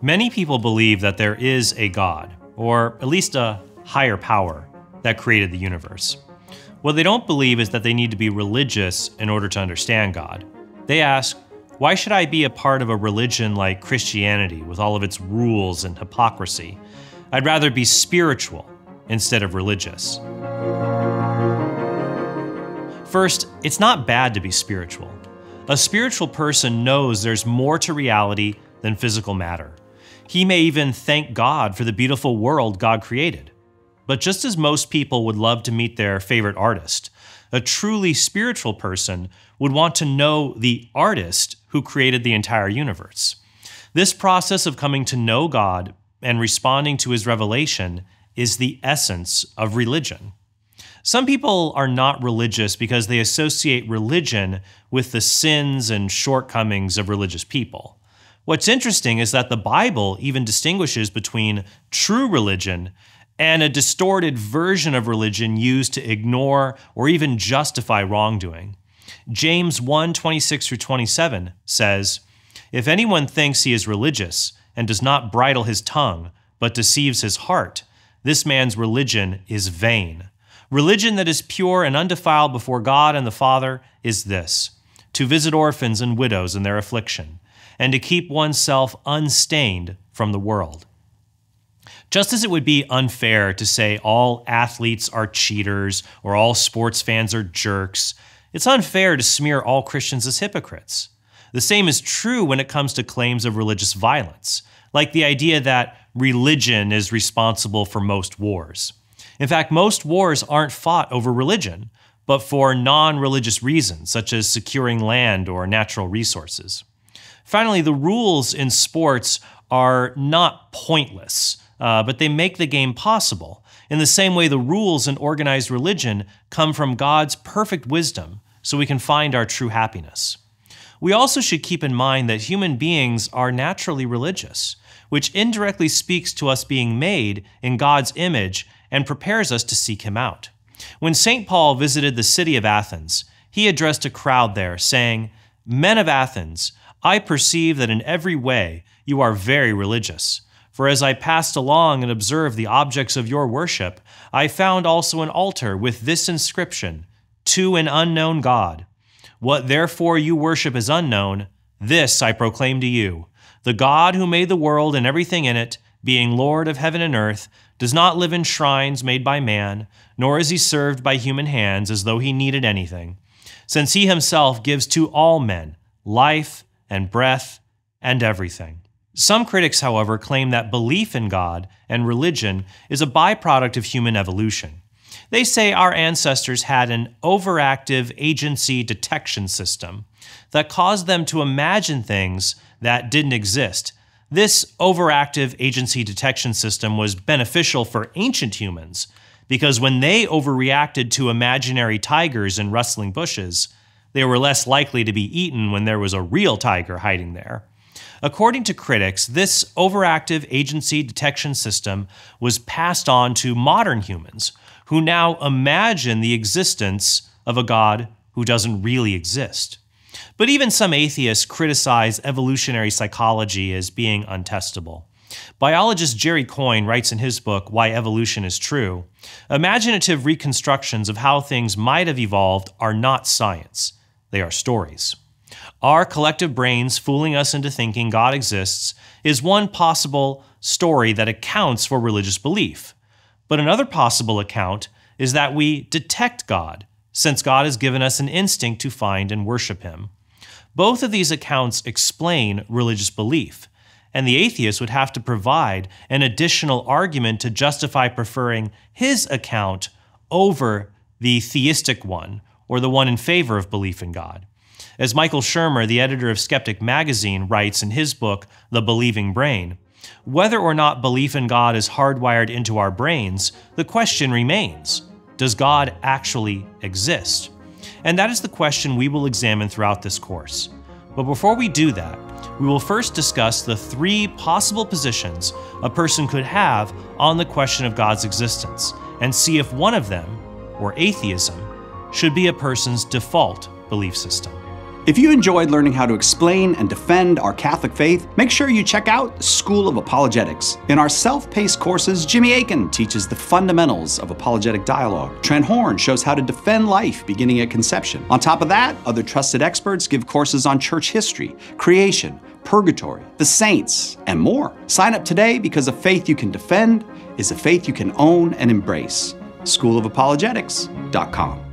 Many people believe that there is a God, or at least a higher power, that created the universe. What they don't believe is that they need to be religious in order to understand God. They ask, why should I be a part of a religion like Christianity with all of its rules and hypocrisy? I'd rather be spiritual instead of religious. First, it's not bad to be spiritual. A spiritual person knows there's more to reality than physical matter. He may even thank God for the beautiful world God created. But just as most people would love to meet their favorite artist, a truly spiritual person would want to know the artist who created the entire universe. This process of coming to know God and responding to his revelation is the essence of religion. Some people are not religious because they associate religion with the sins and shortcomings of religious people. What's interesting is that the Bible even distinguishes between true religion and a distorted version of religion used to ignore or even justify wrongdoing. James 1 26 through 27 says, If anyone thinks he is religious and does not bridle his tongue, but deceives his heart, this man's religion is vain. Religion that is pure and undefiled before God and the Father is this to visit orphans and widows in their affliction and to keep oneself unstained from the world. Just as it would be unfair to say all athletes are cheaters or all sports fans are jerks, it's unfair to smear all Christians as hypocrites. The same is true when it comes to claims of religious violence, like the idea that religion is responsible for most wars. In fact, most wars aren't fought over religion, but for non religious reasons, such as securing land or natural resources. Finally, the rules in sports are not pointless, uh, but they make the game possible. In the same way, the rules in organized religion come from God's perfect wisdom, so we can find our true happiness. We also should keep in mind that human beings are naturally religious, which indirectly speaks to us being made in God's image and prepares us to seek Him out. When St. Paul visited the city of Athens, he addressed a crowd there, saying, Men of Athens, I perceive that in every way you are very religious. For as I passed along and observed the objects of your worship, I found also an altar with this inscription To an unknown God. What therefore you worship is unknown, this I proclaim to you. The God who made the world and everything in it, being Lord of heaven and earth, does not live in shrines made by man, nor is he served by human hands as though he needed anything, since he himself gives to all men life and breath and everything. Some critics, however, claim that belief in God and religion is a byproduct of human evolution. They say our ancestors had an overactive agency detection system that caused them to imagine things that didn't exist. This overactive agency detection system was beneficial for ancient humans because when they overreacted to imaginary tigers in rustling bushes, they were less likely to be eaten when there was a real tiger hiding there. According to critics, this overactive agency detection system was passed on to modern humans who now imagine the existence of a God who doesn't really exist. But even some atheists criticize evolutionary psychology as being untestable. Biologist Jerry Coyne writes in his book, Why Evolution is True Imaginative reconstructions of how things might have evolved are not science. They are stories. Our collective brains fooling us into thinking God exists is one possible story that accounts for religious belief. But another possible account is that we detect God, since God has given us an instinct to find and worship Him. Both of these accounts explain religious belief, and the atheist would have to provide an additional argument to justify preferring his account over the theistic one or the one in favor of belief in God. As Michael Shermer, the editor of Skeptic magazine, writes in his book, The Believing Brain, whether or not belief in God is hardwired into our brains, the question remains Does God actually exist? And that is the question we will examine throughout this course. But before we do that, we will first discuss the three possible positions a person could have on the question of God's existence and see if one of them, or atheism, should be a person's default belief system. If you enjoyed learning how to explain and defend our Catholic faith, make sure you check out School of Apologetics. In our self paced courses, Jimmy Akin teaches the fundamentals of apologetic dialogue. Trent Horn shows how to defend life beginning at conception. On top of that, other trusted experts give courses on church history, creation, purgatory, the saints, and more. Sign up today because a faith you can defend is a faith you can own and embrace. SchoolofApologetics.com.